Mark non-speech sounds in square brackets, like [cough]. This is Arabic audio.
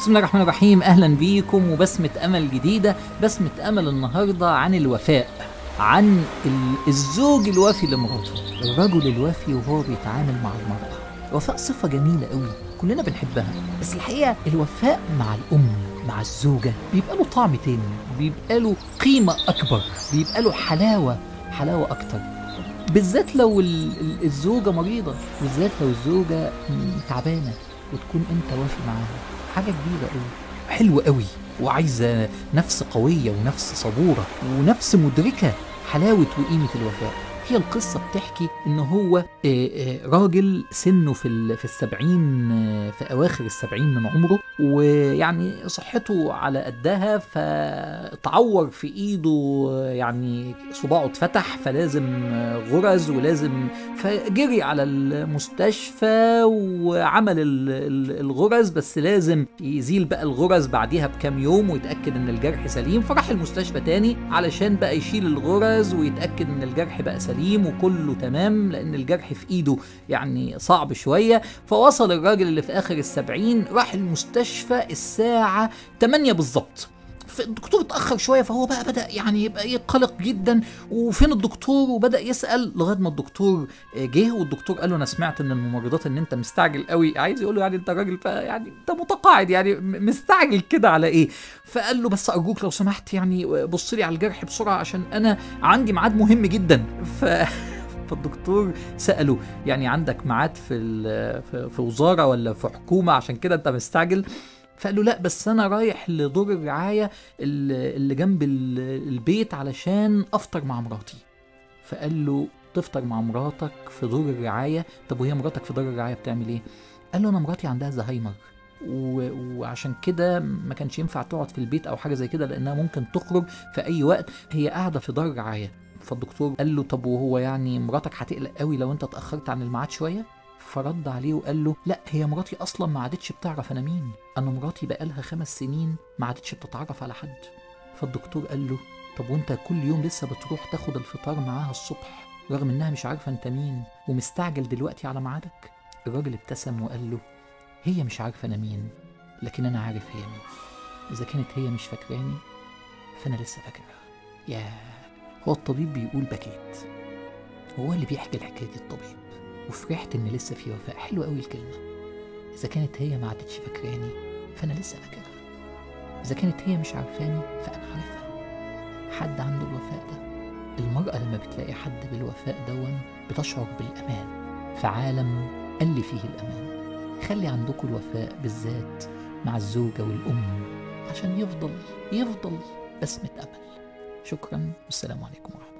بسم الله الرحمن الرحيم. أهلا بيكم وبسمة أمل جديدة. بسمة أمل النهاردة عن الوفاء عن ال- الزوج الوافي لمراته. الرجل الوافي وهو بيتعامل مع المرأة. الوفاء صفة جميلة قوي كلنا بنحبها. بس الحقيقة الوفاء مع الأم مع الزوجة بيبقى له طعم تاني بيبقى له قيمة أكبر بيبقى له حلاوة حلاوة أكتر. بالذات لو ال- ال- الزوجة مريضة بالذات لو الزوجة تعبانة. وتكون أنت وافي معاها. حاجة كبيرة قوي حلوة قوي وعايزة نفس قوية ونفس صبورة ونفس مدركة حلاوة وقيمة الوفاء. هي القصة بتحكي إن هو آه، آه، راجل سنه في في السبعين آه، في أواخر السبعين من عمره ويعني صحته على قدها فتعور في إيده آه، يعني صباعه اتفتح فلازم غرز ولازم فجري على المستشفى وعمل ال- ال- الغرز بس لازم يزيل بقى الغرز بعديها بكام يوم ويتأكد إن الجرح سليم فراح المستشفى تاني علشان بقى يشيل الغرز ويتأكد إن الجرح بقى سليم. وكله تمام لأن الجرح في إيده يعني صعب شوية. فوصل الراجل اللي في آخر السبعين راح المستشفى الساعة 8 بالظبط. فالدكتور اتأخر شوية فهو بقى بدأ يعني يبقى إيه قلق جدا. وفين الدكتور؟ وبدأ يسأل لغاية ما الدكتور آه، جه والدكتور قال له أنا سمعت من الممرضات إن أنت مستعجل قوي. عايز يقول له يعني أنت راجل يعني أنت متقاعد يعني مستعجل كده على إيه؟ فقال له بس أرجوك لو سمحت يعني بص لي على الجرح بسرعة عشان أنا عندي ميعاد مهم جدا. [laughs] ف فالدكتور سأله يعني عندك ميعاد في في وزارة ولا في حكومة؟ عشان كده أنت مستعجل. فقال له لا بس أنا رايح لدور الرعاية اللي جنب ال- البيت علشان أفطر مع مراتي. فقال له تفطر مع مراتك في دور الرعاية؟ طب وهي مراتك في دور الرعاية بتعمل إيه؟ قال له أنا مراتي عندها زهايمر. و... وعشان كده ما كانش ينفع تقعد في البيت أو حاجة زي كده لأنها ممكن تخرج في أي وقت هي قاعدة في دار الرعاية. فالدكتور قال له طب وهو يعني مراتك هتقلق قوي لو أنت اتأخرت عن الميعاد شوية؟ فرد عليه وقال له لا هي مراتي أصلا ما عادتش بتعرف أنا مين. أنا مراتي بقالها خمس سنين ما عادتش بتتعرف على حد. فالدكتور قال له طب وأنت كل يوم لسه بتروح تاخد الفطار معاها الصبح رغم إنها مش عارفة أنت مين ومستعجل دلوقتي على ميعادك؟ الراجل ابتسم وقال له هي مش عارفة أنا مين لكن أنا عارف هي مين. إذا كانت هي مش فاكراني فأنا لسه فاكرها. ياه هو الطبيب بيقول بكيت هو اللي بيحكي الحكاية دي الطبيب وفرحت ان لسه في وفاء حلوة قوي الكلمة. إذا كانت هي ما عادتش فاكراني فأنا لسه فاكرها. إذا كانت هي مش عارفاني فأنا عارفها. حد عنده الوفاء ده. المرأة لما بتلاقي حد بالوفاء دون بتشعر بالأمان. في عالم قل فيه الأمان. خلي عندكم الوفاء بالذات مع الزوجة والأم عشان يفضل يفضل بسمة أمل شكرا والسلام عليكم ورحمة الله.